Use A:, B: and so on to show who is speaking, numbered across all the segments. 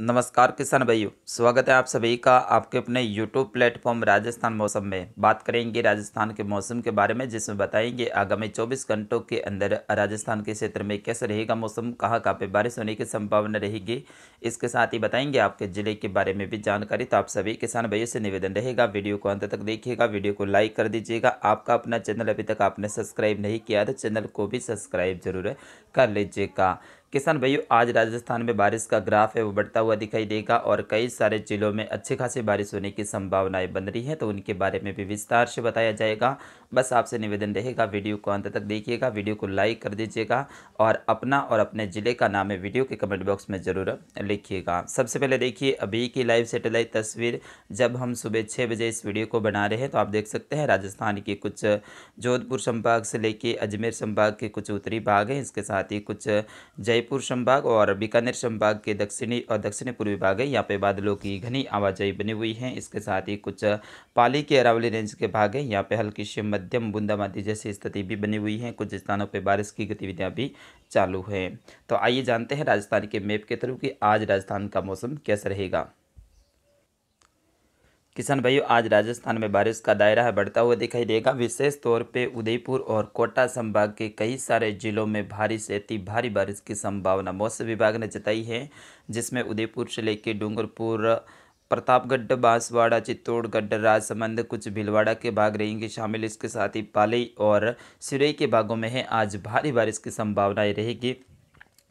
A: नमस्कार किसान भाइयों, स्वागत है आप सभी का आपके अपने यूट्यूब प्लेटफॉर्म राजस्थान मौसम में। बात करेंगे राजस्थान के मौसम के बारे में, जिसमें बताएँगे आगामी 24 घंटों के अंदर राजस्थान के क्षेत्र में कैसा रहेगा मौसम, कहाँ कहाँ पे बारिश होने की संभावना रहेगी। इसके साथ ही बताएँगे आपके ज़िले के बारे में भी जानकारी तो आप सभी किसान भाइयों से निवेदन रहेगा, वीडियो को अंत तक देखिएगा, वीडियो को लाइक कर दीजिएगा। आपका अपना चैनल अभी तक आपने सब्सक्राइब नहीं किया तो चैनल को भी सब्सक्राइब ज़रूर कर लीजिएगा। किसान भाइयों, आज राजस्थान में बारिश का ग्राफ है, वो बढ़ता हुआ दिखाई देगा और कई सारे जिलों में अच्छी खासी बारिश होने की संभावनाएँ बन रही हैं तो उनके बारे में भी विस्तार से बताया जाएगा। बस आपसे निवेदन रहेगा, वीडियो को अंत तक देखिएगा, वीडियो को लाइक कर दीजिएगा और अपना और अपने ज़िले का नाम है वीडियो के कमेंट बॉक्स में ज़रूर लिखिएगा। सबसे पहले देखिए, अभी की लाइव सेटेलाइट तस्वीर, जब हम सुबह छः बजे इस वीडियो को बना रहे हैं तो आप देख सकते हैं, राजस्थान के कुछ जोधपुर संभाग से लेके अजमेर संभाग के कुछ उत्तरी भाग हैं, इसके साथ ही कुछ जय जयपुर संभाग और बीकानेर संभाग के दक्षिणी और दक्षिणी पूर्वी भाग है। यहाँ पे बादलों की घनी आवाजाही बनी हुई है। इसके साथ ही कुछ पाली के अरावली रेंज के भाग है। यहाँ पे हल्की से मध्यम बूंदाबांदी जैसी स्थिति भी बनी हुई है। कुछ स्थानों पर बारिश की गतिविधियाँ भी चालू है। तो आइए जानते हैं राजस्थान के मैप के थ्रू कि आज राजस्थान का मौसम कैसा रहेगा। किसान भाइयों, आज राजस्थान में बारिश का दायरा है बढ़ता हुआ दिखाई देगा। विशेष तौर पे उदयपुर और कोटा संभाग के कई सारे जिलों में भारी से अति भारी बारिश की संभावना मौसम विभाग ने जताई है, जिसमें उदयपुर से लेकर डूंगरपुर, प्रतापगढ़, बांसवाड़ा, चित्तौड़गढ़, राजसमंद, कुछ भीलवाड़ा के भाग रहेंगे शामिल। इसके साथ ही पालई और सिरई के भागों में है आज भारी बारिश की संभावनाएँ रहेगी।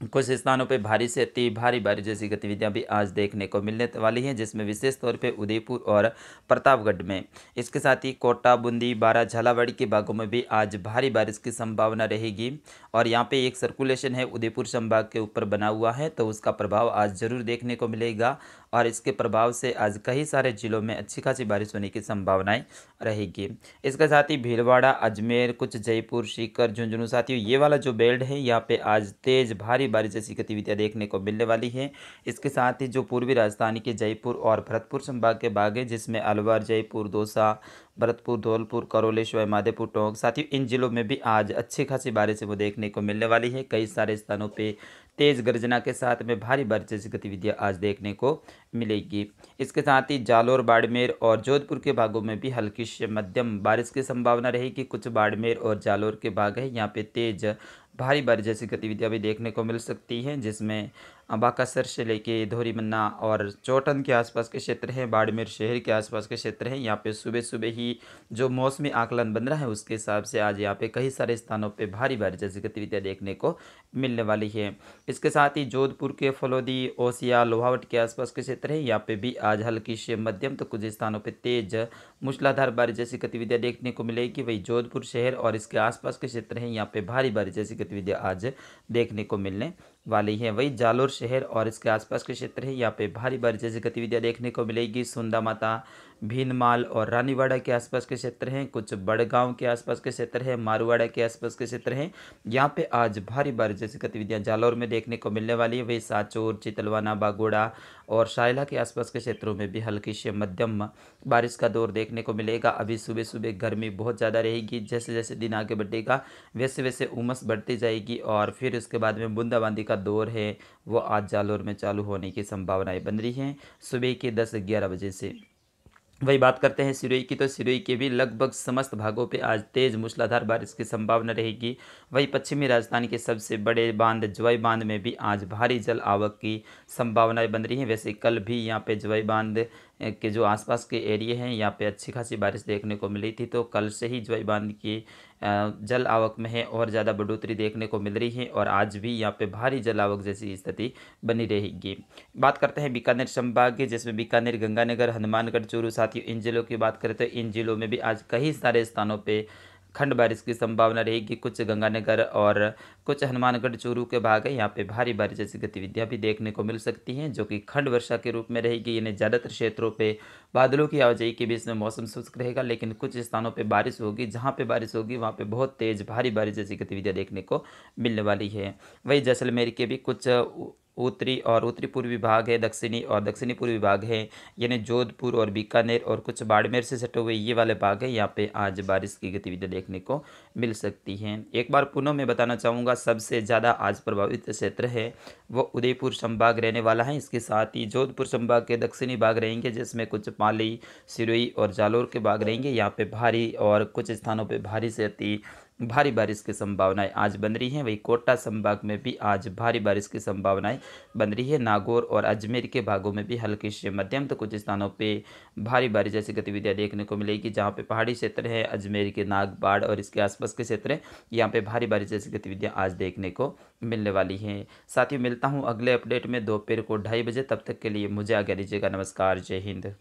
A: कुछ स्थानों पर भारी से अति भारी बारिश जैसी गतिविधियाँ भी आज देखने को मिलने वाली हैं, जिसमें विशेष तौर पर उदयपुर और प्रतापगढ़ में। इसके साथ ही कोटा, बूंदी, बारा, झालावाड़ी के भागों में भी आज भारी बारिश की संभावना रहेगी और यहाँ पे एक सर्कुलेशन है, उदयपुर संभाग के ऊपर बना हुआ है तो उसका प्रभाव आज ज़रूर देखने को मिलेगा। और इसके प्रभाव से आज कई सारे जिलों में अच्छी खासी बारिश होने की संभावनाएँ रहेगी। इसके साथ ही भीलवाड़ा, अजमेर, कुछ जयपुर, सीकर, झुंझुनू, साथियों, ये वाला जो बेल्ट है, यहाँ पे आज तेज़ भारी बारिश जैसी गतिविधियाँ देखने को मिलने वाली है। इसके साथ ही जो पूर्वी राजधानी के जयपुर और भरतपुर संभाग के बाग है, जिसमें अलवर, जयपुर, दौसा भरतपुर, धौलपुर, करोलेश्वर, माधेपुर, टोंक। साथ ही इन जिलों में भी आज अच्छी खासी बारिश वो देखने को मिलने वाली है। कई सारे स्थानों पे तेज गर्जना के साथ में भारी बारिश जैसी गतिविधियाँ आज देखने को मिलेगी। इसके साथ ही जालोर, बाड़मेर और जोधपुर के भागों में भी हल्की से मध्यम बारिश की संभावना रहेगी। कुछ बाड़मेर और जालोर के भाग है, यहाँ पे तेज भारी बारिश जैसी गतिविधियाँ भी देखने को मिल सकती हैं, जिसमें बाकासर से लेके धोरी मन्ना और चौटन के आसपास के क्षेत्र हैं, बाड़मेर शहर के आसपास के क्षेत्र हैं। यहाँ पे सुबह सुबह ही जो मौसमी आकलन बन रहा है, उसके हिसाब से आज यहाँ पे कई सारे स्थानों पे भारी बारिश जैसी गतिविधियाँ देखने को मिलने वाली है। इसके साथ ही जोधपुर के फलोदी, ओसिया, लोहावट के आसपास के क्षेत्र हैं। यहाँ पे भी आज हल्की से मध्यम तो कुछ स्थानों पर तेज मूसलाधार बारिश जैसी गतिविधियाँ देखने को मिलेगी। वही जोधपुर शहर और इसके आसपास के क्षेत्र हैं, यहाँ पे भारी बारिश जैसी गतिविधियाँ आज देखने को मिलने वाली है। वही जालोर शहर और इसके आसपास के क्षेत्र है। यहाँ पे भारी बारिश जैसी गतिविधियाँ देखने को मिलेगी। सुंदा माता भीनमाल और रानीवाड़ा के आसपास के क्षेत्र हैं, कुछ बड़गांव के आसपास के क्षेत्र हैं, मारुवाड़ा के आसपास के क्षेत्र हैं। यहाँ पे आज भारी बारिश जैसी गतिविधियाँ जालौर में देखने को मिलने वाली है। वही साचोर, चितलवाना, बागोड़ा और शायला के आसपास के क्षेत्रों में भी हल्की से मध्यम बारिश का दौर देखने को मिलेगा। अभी सुबह सुबह गर्मी बहुत ज़्यादा रहेगी जैसे जैसे दिन आगे बढ़ेगा वैसे वैसे उमस बढ़ती जाएगी और फिर उसके बाद में बूंदाबांदी का दौर है, वो आज जालौर में चालू होने की संभावनाएँ बन रही हैं। सुबह के दस ग्यारह बजे से वही बात करते हैं सिरोई की तो सिरोई के भी लगभग समस्त भागों पे आज तेज़ मूसलाधार बारिश की संभावना रहेगी। वही पश्चिमी राजस्थान के सबसे बड़े बाँध जवाई बाँध में भी आज भारी जल आवक की संभावनाएँ बन रही हैं। वैसे कल भी यहाँ पे जवाई बाँध के जो आसपास के एरिए हैं, यहाँ पे अच्छी खासी बारिश देखने को मिली थी तो कल से ही जवाई बाँध की जल आवक में है और ज़्यादा बढ़ोतरी देखने को मिल रही है और आज भी यहाँ पे भारी जल आवक जैसी स्थिति बनी रहेगी। बात करते हैं बीकानेर संभाग की, जिसमें बीकानेर, गंगानगर, हनुमानगढ़, चूरू साथियों इन जिलों की बात करें तो इन जिलों में भी आज कई सारे स्थानों पर खंड बारिश की संभावना रहेगी। कुछ गंगानगर और कुछ हनुमानगढ़, चूरू के भाग है। यहाँ पे भारी बारिश जैसी गतिविधियाँ भी देखने को मिल सकती हैं, जो कि खंड वर्षा के रूप में रहेगी। यानी ज़्यादातर क्षेत्रों पे बादलों की आवाजाही के बीच में मौसम शुष्क रहेगा, लेकिन कुछ स्थानों पे बारिश होगी। जहाँ पे बारिश होगी, वहाँ पर बहुत तेज़ भारी बारिश जैसी गतिविधियाँ देखने को मिलने वाली है। वही जैसलमेर के भी कुछ उत्तरी और उत्तरी पूर्वी भाग है, दक्षिणी और दक्षिणी पूर्वी भाग है, यानी जोधपुर और बीकानेर और कुछ बाड़मेर से सटे हुए ये वाले भाग है। यहाँ पे आज बारिश की गतिविधियाँ देखने को मिल सकती हैं। एक बार पुनः मैं बताना चाहूँगा, सबसे ज़्यादा आज प्रभावित क्षेत्र है, वो उदयपुर संभाग रहने वाला है। इसके साथ ही जोधपुर संभाग के दक्षिणी भाग रहेंगे, जिसमें कुछ पाली, सिरोही और जालोर के भाग रहेंगे। यहाँ पर भारी और कुछ स्थानों पर भारी से अति भारी बारिश की संभावनाएँ आज बन रही हैं। वहीं कोटा संभाग में भी आज भारी बारिश की संभावनाएँ बन रही है। नागौर और अजमेर के भागों में भी हल्की से मध्यम तो कुछ स्थानों पे भारी बारिश जैसी गतिविधियाँ देखने को मिलेगी, जहाँ पे पहाड़ी क्षेत्र है, अजमेर के नागबाड़ और इसके आसपास के क्षेत्र हैं। यहाँ पर भारी बारिश जैसी गतिविधियाँ आज देखने को मिलने वाली हैं। साथ ही मिलता हूँ अगले अपडेट में। दोपहर को ढाई बजे, तब तक के लिए मुझे आगे दीजिएगा। नमस्कार, जय हिंद।